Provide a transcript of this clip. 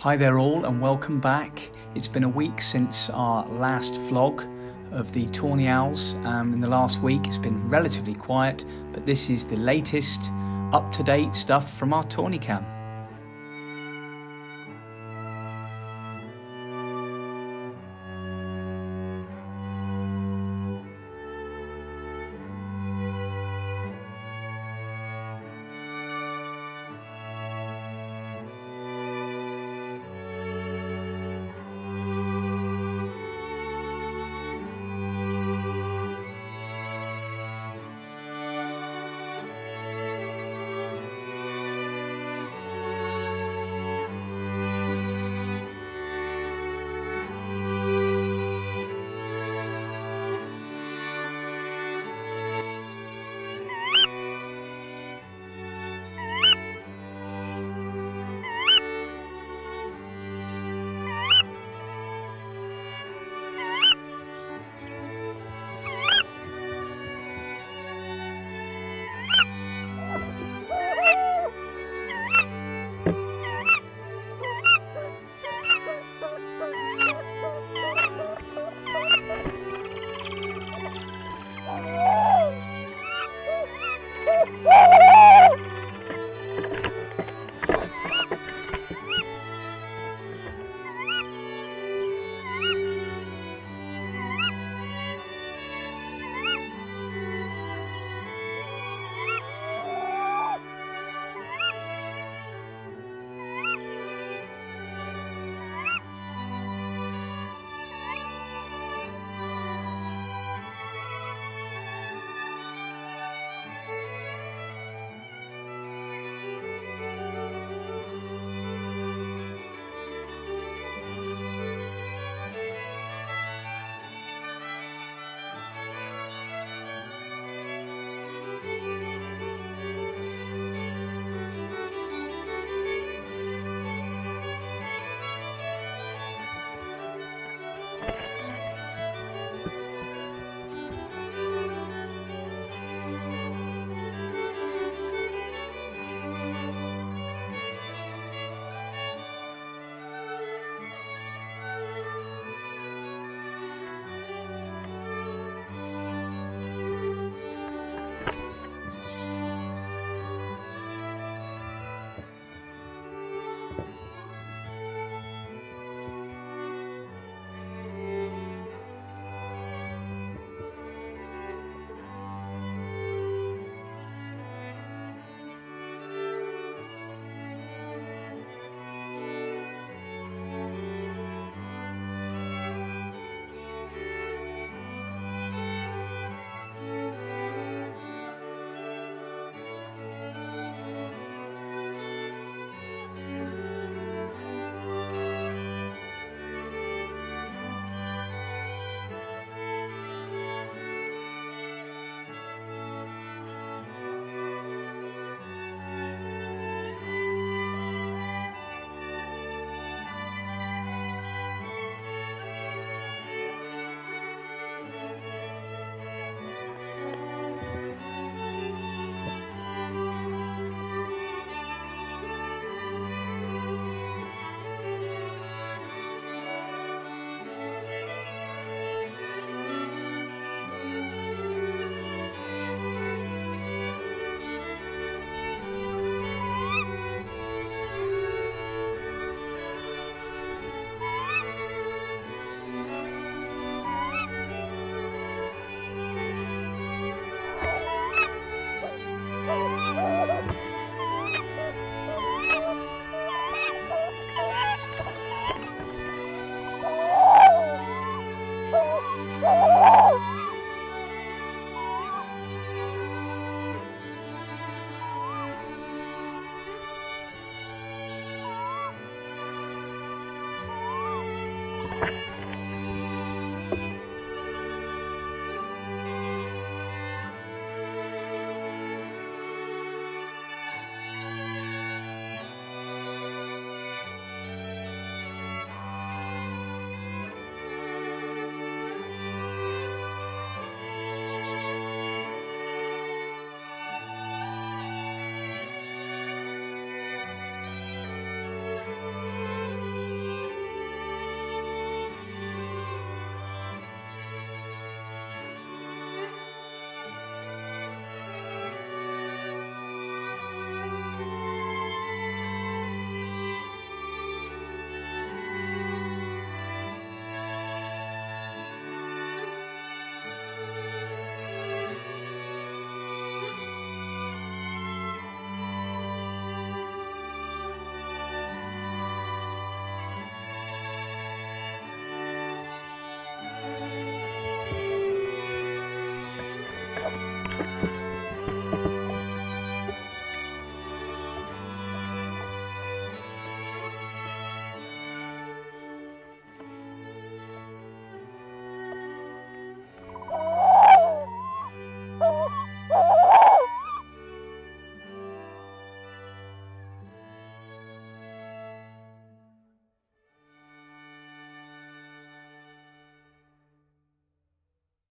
Hi there, all, and welcome back. It's been a week since our last vlog of the Tawny Owls. Um, in the last week, it's been relatively quiet, but this is the latest up to date stuff from our Tawny Camp.